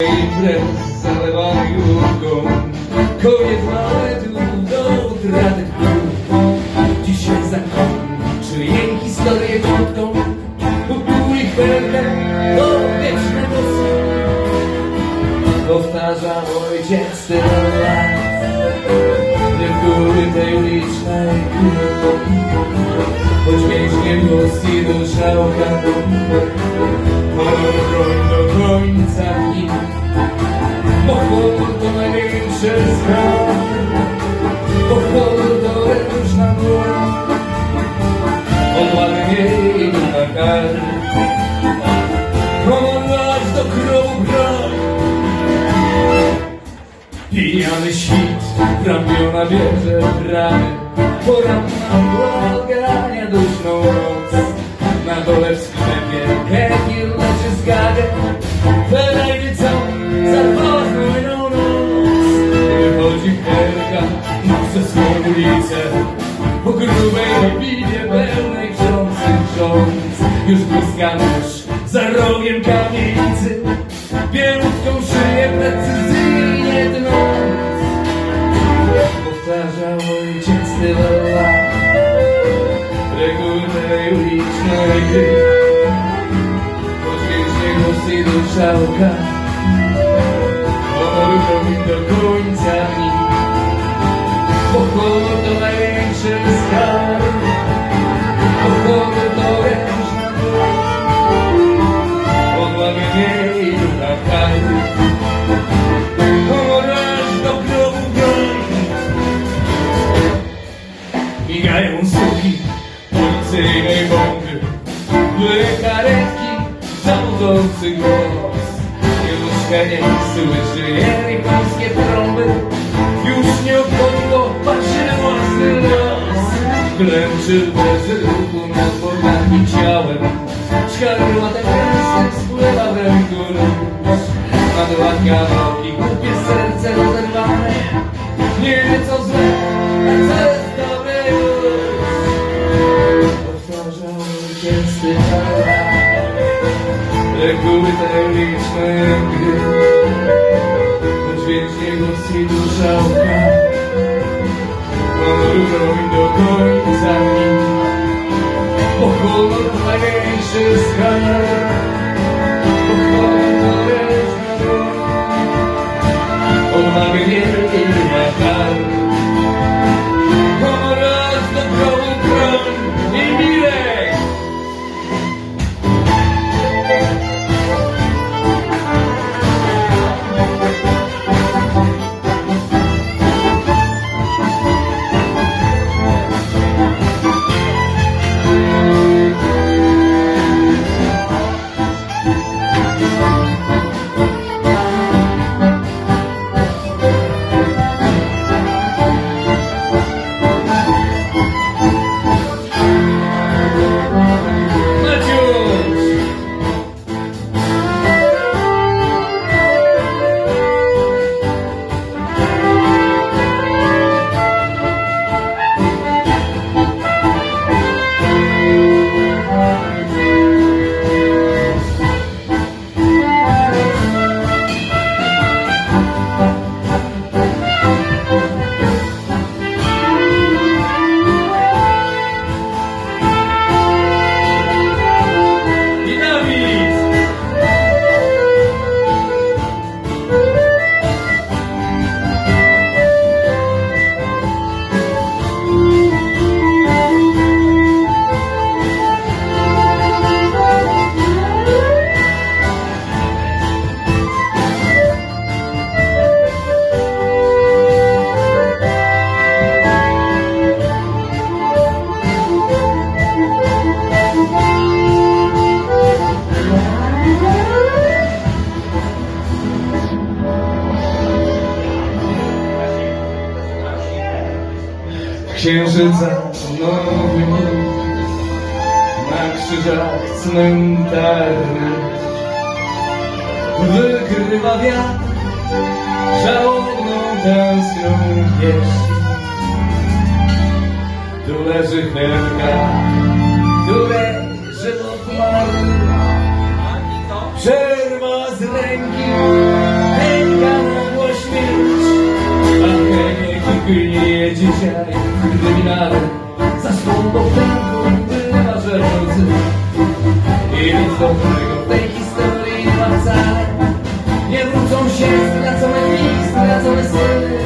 Imprez zalewany jurką Koniec maletu do utraty Dzisiaj zakończy jej historię krótką Upój chwilę do wieczne nosy Powtarza ojciec tyle lat Niektóry tej ulicznej Choć broń do końca największy skarb Bo honor to różna broń Odłamy jej na Honor aż do krowu broń Pijany świt, ramiona bierze bramy Poranna błagania duszną noc Na dole w sklepie kefir leży z gagę Helga na swą ulicę. Po grubej piwie pełnej krzących grząc Już błyska nóż za rogiem kamienicy. Bielutką szyję precyzyjnie dnąc. Powtarzał ojciec tyle lat Reguły tej ulicznej gry. Choć wiecznie głos i Migają sługi policyjnej bomby. Były karetki zawodzący głos. Już nie słyszy jej polskie trąby. Już nie obchodziło patrzy na własny los. Klęczy bez ruchu nad podwórkiem ciałem. Szkarłatę gęstę spływa w ręku nóż Nad łatka nogi głupie serce rozerwane. Nie wie co złe, Reguły tej licznej gry Choć wiecznie głos i dusza oka Honor broń do końca dni Bo honor to największy skarb księżyca nowym na krzyżach cmentarnych wykrywa wiatr żałobną tęskną pieśń tu leży chętka tu leży odmarły przerwa z ręki chętka mogła śmierć. A chętka nie dzisiaj Nic dobrego w tej historii nie ma wcale. Nie wrócą się stracone dni, stracone syny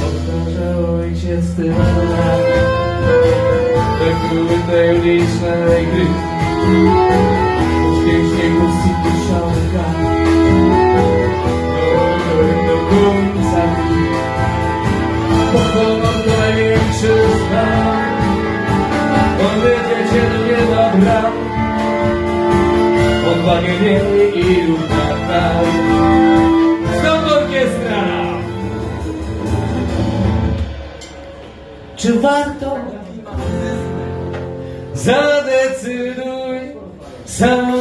Powtarza ojciec tyle Reguły tej ulicznej gry. Uśmiech puści duszonka Do, do końca. Pochowam największy znak Powiedziecie do nieba bram Miej i tak Stąd orkiestra! Czy warto? Zadecyduj sam.